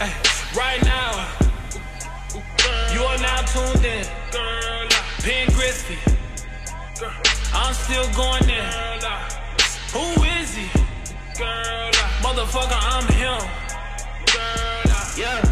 Right now, you are now tuned in. Ben Griffey, I'm still going in. Who is he? Motherfucker, I'm him. Yeah.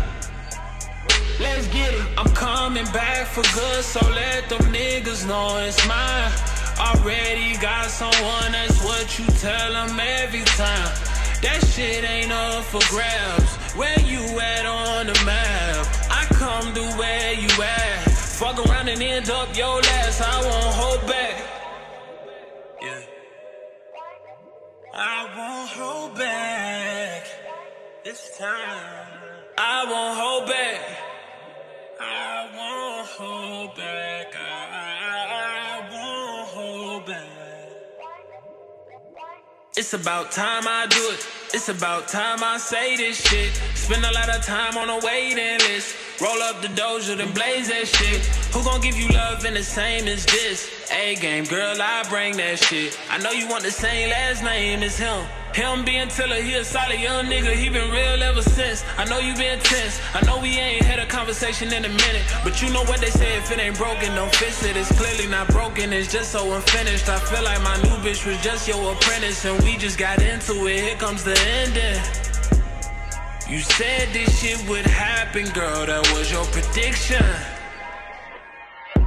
Let's get it. I'm coming back for good, so let them niggas know it's mine. Already got someone, that's what you tell them every time. That shit ain't up for grabs. Where you at on the map? I come to where you at. Fuck around and end up your last. I won't hold back. Yeah. I won't hold back this time. I won't hold back. I won't hold It's about time I do it. It's about time I say this shit. Spend a lot of time on a waiting. Roll up the doja, then blaze that shit. Who gon' give you love in the same as this? A game, girl, I bring that shit. I know you want the same last name as him. Him being Tiller, he a solid young nigga, he been real ever since. I know you been tense, I know we ain't had a conversation in a minute. But you know what they say, if it ain't broken, don't fix it. It's clearly not broken, it's just so unfinished. I feel like my new bitch was just your apprentice, and we just got into it. Here comes the ending. You said this shit would happen, girl, that was your prediction.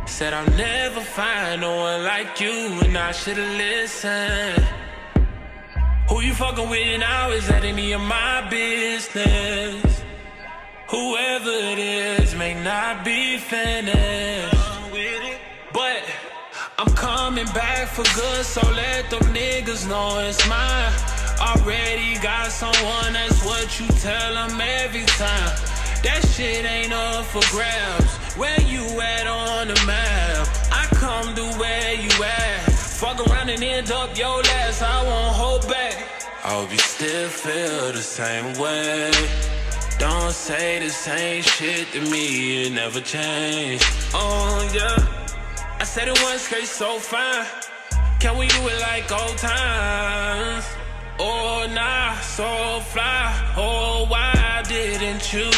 Said I'll never find no one like you, and I should've listened. Who you fucking with now is that any of my business? Whoever it is may not be finished. But I'm coming back for good, so let them niggas know it's mine. Already got someone, that's what you tell them every time. That shit ain't up for grabs. Where you at on the map? I come to where you at. Fuck around and end up your last, I won't hold back. I hope you still feel the same way. Don't say the same shit to me, it never changed. Oh, yeah. I said it once, cause so fine. Can we do it like old times? Oh, nah, so fly. Oh, why didn't you?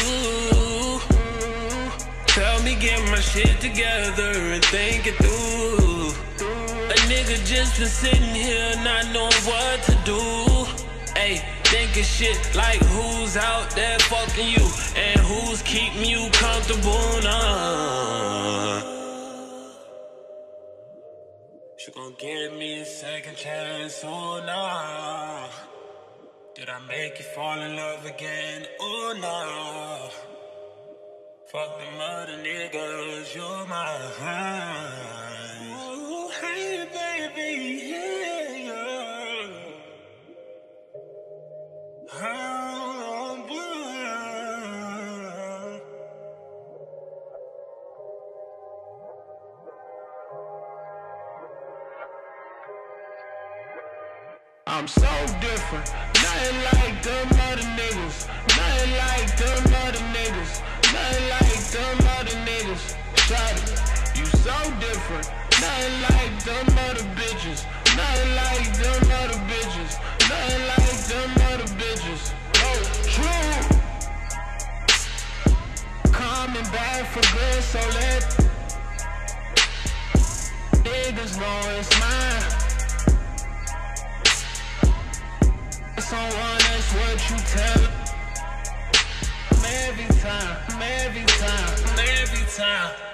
Tell me, get my shit together and think it through. A nigga just been sitting here not knowing what to do. Ayy, thinking shit like who's out there fucking you and who's keeping you comfortable now. She gon' give me a second chance, oh nah. Did I make you fall in love again? Oh no. Fuck them other niggas, you're mine. Oh, hey baby, I'm so different, nothing like them other niggas, nothing like them other niggas, nothing like them other niggas. Shot it, you so different, nothing like them other bitches, nothing like them other bitches, nothing like them other bitches. Oh, true. Coming back for good, so let niggas know it's mine. Someone, that's what you tell them. Every time, every time, every time.